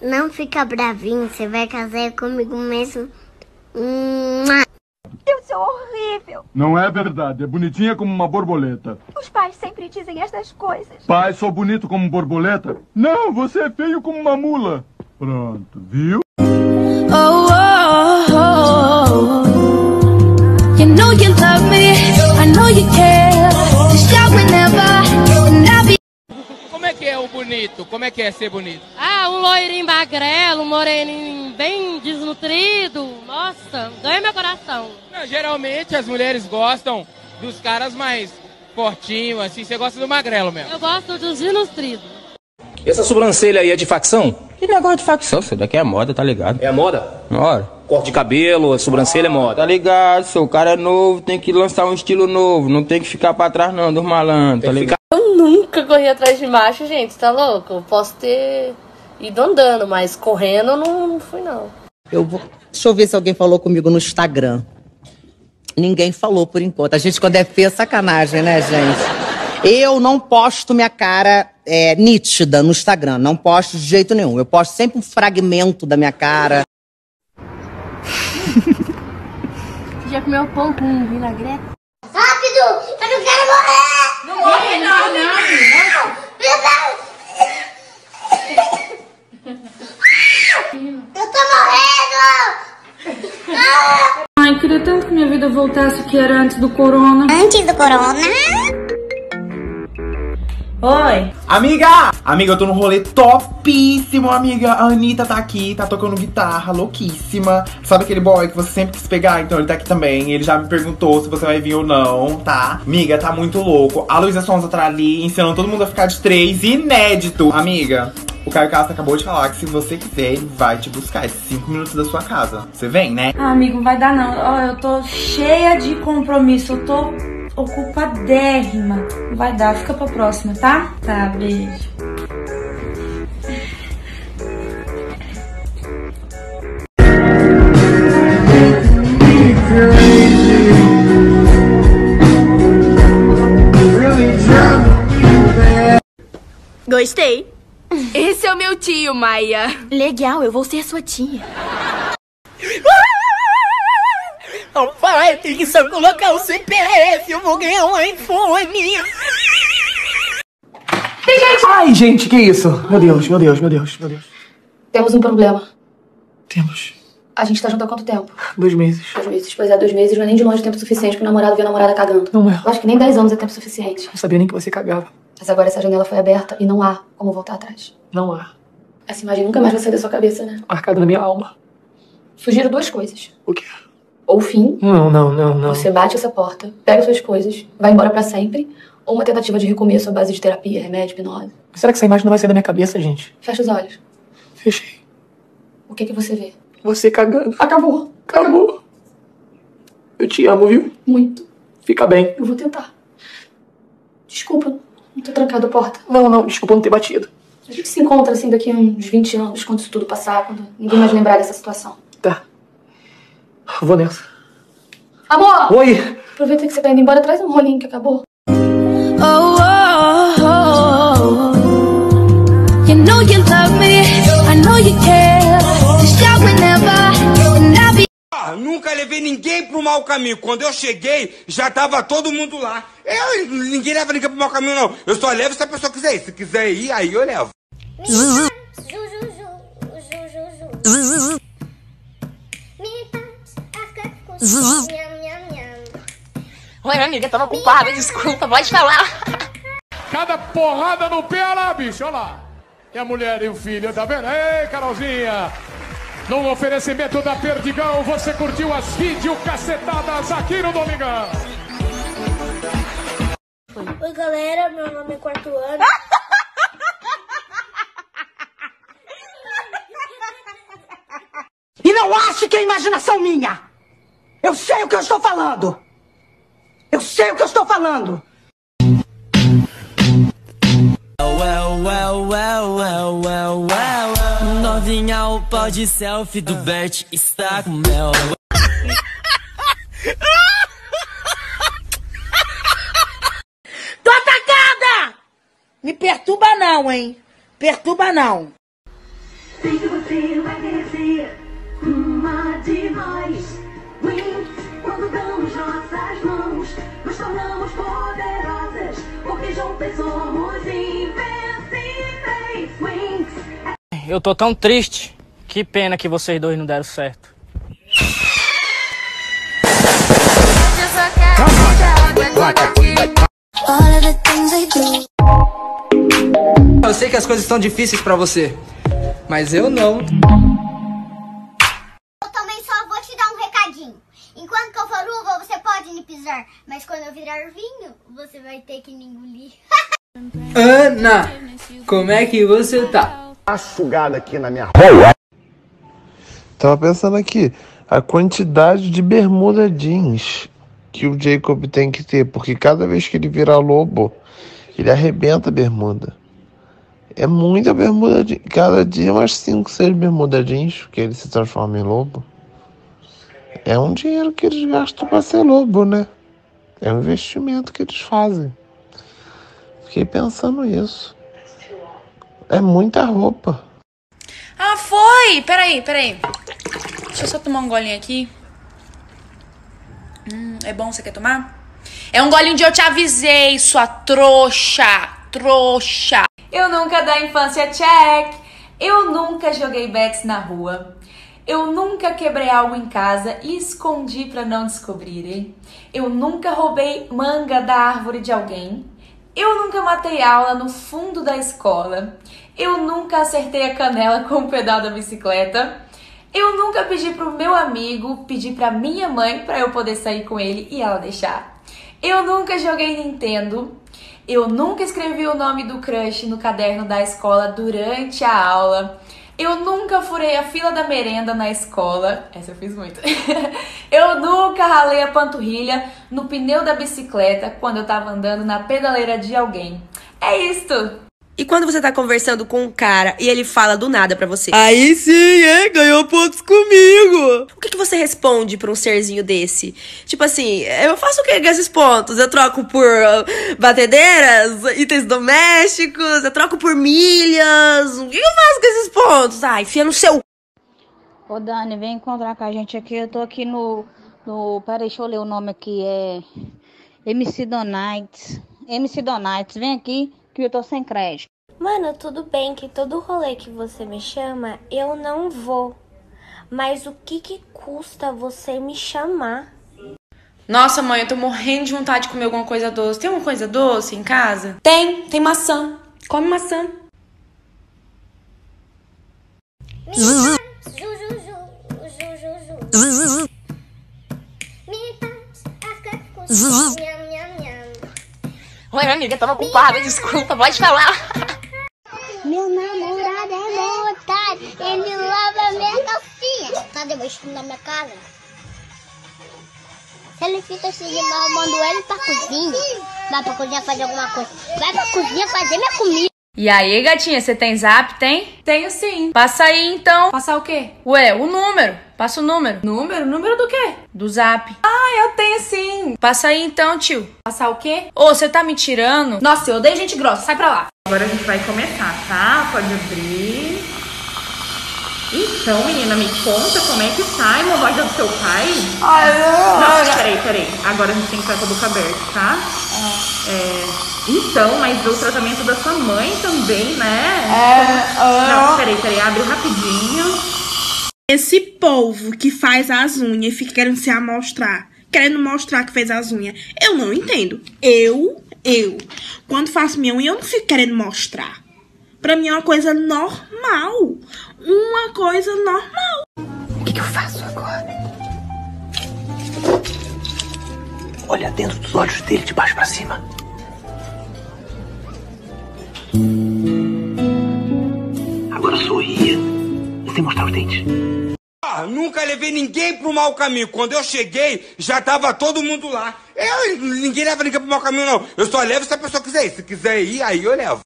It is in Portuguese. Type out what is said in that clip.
Não fica bravinho, você vai casar comigo mesmo. Eu sou horrível. Não é verdade, é bonitinha como uma borboleta. Os pais sempre dizem essas coisas. Pai, sou bonito como borboleta? Não, você é feio como uma mula. Pronto, viu? Oh, oh, oh, You know you love me, I know you care. Just shout whenever, and I'll be. Como é que é o bonito? Como é que é ser bonito? Ah, um loirinho magrelo, um moreninho bem desnutrido. Nossa, ganha meu coração. Não, geralmente as mulheres gostam dos caras mais fortinhos, assim. Você gosta do magrelo mesmo. Eu gosto dos desnutridos. Essa sobrancelha aí é de facção? Que negócio de facção? Isso daqui é moda, tá ligado? É a moda? Ora. Corte de cabelo, sobrancelha é moda. Tá ligado, seu cara é novo, tem que lançar um estilo novo, não tem que ficar pra trás não, dos malandros, tá ligado? Eu nunca corri atrás de macho, gente, tá louco? Eu posso ter ido andando, mas correndo não, não fui não. Eu vou. Deixa eu ver se alguém falou comigo no Instagram. Ninguém falou por enquanto. A gente, quando é feio, é sacanagem, né, gente? Eu não posto minha cara é, nítida no Instagram. Não posto de jeito nenhum. Eu posto sempre um fragmento da minha cara. Já comeu pão com vinagrete? Rápido! Eu não quero morrer! Não morre não, não! Meu Deus! Eu tô morrendo! Ai, queria tanto que minha vida voltasse o que era antes do corona. Antes do corona? Oi. Amiga! Amiga, eu tô num rolê topíssimo, amiga. A Anitta tá aqui, tá tocando guitarra, louquíssima. Sabe aquele boy que você sempre quis pegar? Então ele tá aqui também. Ele já me perguntou se você vai vir ou não, tá? Amiga, tá muito louco. A Luísa Sonza tá ali, ensinando todo mundo a ficar de três. Inédito. Amiga, o Caio Castro acabou de falar que se você quiser, ele vai te buscar esses cinco minutos da sua casa. Você vem, né? Ah, amigo, não vai dar não. Eu tô cheia de compromisso, eu tô ocupadérrima. Não vai dar, fica pra próxima, tá? Tá, beijo. Gostei. Esse é o meu tio, Maia. Legal, eu vou ser sua tia. Não vai, tem que só colocar o CPF, eu vou ganhar um iPhone. Ai, gente, que isso? Meu Deus, meu Deus, meu Deus, meu Deus. Temos um problema. Temos A gente tá junto há quanto tempo? dois meses. Dois meses. Pois é, dois meses não é nem de longe tempo suficiente pro namorado ver a namorada cagando. Não é. Eu acho que nem 10 anos é tempo suficiente. Não sabia nem que você cagava. Mas agora essa janela foi aberta e não há como voltar atrás. Não há. Essa imagem nunca mais vai sair da sua cabeça, né? Marcado na minha alma. Sugiro duas coisas. O quê? Ou fim, Não, não, não, não. você bate essa porta, pega suas coisas, vai embora pra sempre, ou uma tentativa de recomeço à base de terapia, remédio, hipnose. Será que essa imagem não vai sair da minha cabeça, gente? Fecha os olhos. Fechei. O que que você vê? Você cagando. Acabou. Acabou. Eu te amo, viu? Muito. Fica bem. Eu vou tentar. Desculpa, não tô trancado a porta. Não, não, desculpa não ter batido. A gente se encontra assim daqui a uns 20 anos, quando isso tudo passar, quando ninguém mais lembrar dessa situação. Vou nessa. Amor! Oi! Aproveita que você tá indo embora, traz um rolinho que acabou. Oh, oh, oh, oh. You know you love me, I know you care. Just shout whenever, and I'll be. Ah, Nunca levei ninguém pro mau caminho. Quando eu cheguei, já tava todo mundo lá. Eu, ninguém leva ninguém pro mau caminho, não. Eu só levo se a pessoa quiser ir. Se quiser ir, aí eu levo. Oi, minha amiga, tava ocupada, desculpa, pode falar. Cada porrada no pé, olha lá, bicho, olha lá. E a mulher e o filho, tá vendo? Ei, Carolzinha! Num oferecimento da Perdigão, você curtiu as videocacetadas aqui no Domingão. Oi, galera, meu nome é Quarto Ano. E não ache que é imaginação minha! Eu sei o que eu estou falando! Eu sei o que eu estou falando! Novinha, o pau de selfie do Bert está com mel. Tô atacada! Me perturba não, hein? Perturba não. Eu tô tão triste. Que pena que vocês dois não deram certo. Eu sei que as coisas estão difíceis pra você, mas eu não. Eu também só vou te dar um recadinho. Enquanto que eu for uva, você pode me pisar. Mas quando eu virar vinho, você vai ter que me engolir. Ana, como é que você tá? Sugada aqui na minha rola. Tava pensando aqui, a quantidade de bermuda jeans que o Jacob tem que ter, porque cada vez que ele vira lobo, ele arrebenta a bermuda. É muita bermuda jeans. Cada dia umas 5, 6 bermuda jeans, que ele se transforma em lobo. É um dinheiro que eles gastam pra ser lobo, né? É um investimento que eles fazem. Fiquei pensando nisso. É muita roupa. Ah, foi! Peraí, peraí. Deixa eu só tomar um golinho aqui. Hum, é bom? Você quer tomar? É um golinho de eu te avisei, sua trouxa! Trouxa! Eu nunca da infância check. Eu nunca joguei bets na rua. Eu nunca quebrei algo em casa e escondi pra não descobrirem. Eu nunca roubei manga da árvore de alguém. Eu nunca matei aula no fundo da escola. Eu nunca acertei a canela com o pedal da bicicleta. Eu nunca pedi pro meu amigo pedir pra minha mãe pra eu poder sair com ele e ela deixar. Eu nunca joguei Nintendo. Eu nunca escrevi o nome do crush no caderno da escola durante a aula. Eu nunca furei a fila da merenda na escola. Essa eu fiz muito. eu nunca ralei a panturrilha no pneu da bicicleta quando eu tava andando na pedaleira de alguém. É isto! E quando você tá conversando com um cara e ele fala do nada pra você? Aí sim, hein? Ganhou pontos comigo! O que, que você responde pra um serzinho desse? Tipo assim, eu faço o que com esses pontos? Eu troco por uh, batedeiras, itens domésticos, eu troco por milhas. O que, que eu faço com esses pontos? Ah, enfia no seu. Ô Dani, vem encontrar com a gente aqui. Eu tô aqui no. no peraí, deixa eu ler o nome aqui. É. MC Donites. MC Donites, vem aqui que eu tô sem crédito. Mano, tudo bem que todo rolê que você me chama, eu não vou. Mas o que que custa você me chamar? Nossa, mãe, eu tô morrendo de vontade de comer alguma coisa doce. Tem uma coisa doce em casa? Tem, tem maçã. Come maçã. Ju, ju, ju, ju, ju, ju. Miam, miam, miam. Oi, amiga, tava ocupada, desculpa, pode falar. Meu namorado é meu otário, ele lava minha calcinha. Tá debochando na minha cara? Se ele fica assim de mal, eu mando ele pra cozinha. Vai pra cozinha fazer alguma coisa. Vai pra cozinha fazer minha comida. E aí, gatinha, você tem zap? Tem? Tenho sim. Passa aí então. Passar o quê? Ué, o número. Passa o número. Número? Número do quê? Do zap. Ah, eu tenho sim. Passa aí então, tio. Passar o quê? Ô, você tá me tirando? Nossa, eu odeio gente grossa. Sai pra lá. Agora a gente vai começar, tá? Pode abrir. Então, menina, me conta como é que tá a hemorroida do seu pai. Ai, não. Não, peraí, peraí. Agora a gente tem que ficar com a boca aberta, tá? É... Então, mas o tratamento da sua mãe também, né? É, Não, peraí, peraí. Abre rapidinho. Esse povo que faz as unhas e fica querendo se amostrar, querendo mostrar que fez as unhas, eu não entendo. Eu, eu, quando faço minha unha, eu não fico querendo mostrar. Pra mim é uma coisa normal. Uma coisa normal. O que, que eu faço agora? Olha dentro dos olhos dele, de baixo pra cima. Agora sorria, sem mostrar os dentes. Nunca levei ninguém pro mau caminho. Quando eu cheguei, já tava todo mundo lá. Eu, ninguém leva ninguém pro mau caminho, não. Eu só levo se a pessoa quiser ir. Se quiser ir, aí eu levo.